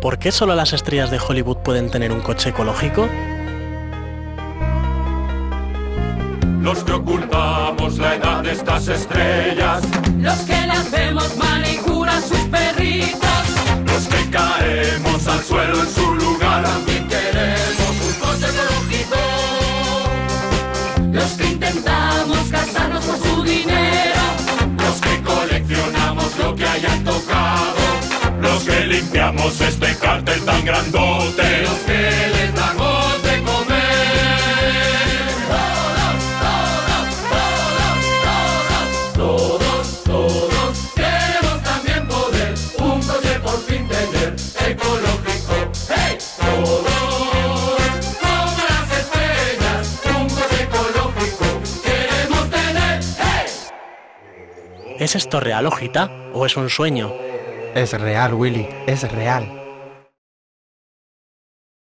¿Por qué solo las estrellas de Hollywood pueden tener un coche ecológico? Los que ocultamos la edad de estas estrellas. Los que las vemos manicuran sus perritos. Los que caemos al suelo en su lugar. También queremos un coche ecológico. Los que intentamos casarnos con su dinero. Los que coleccionamos lo que hayan tocado. Los que limpiamos este ¿Es esto real, hojita? ¿O es un sueño? Es real, Willy, es real.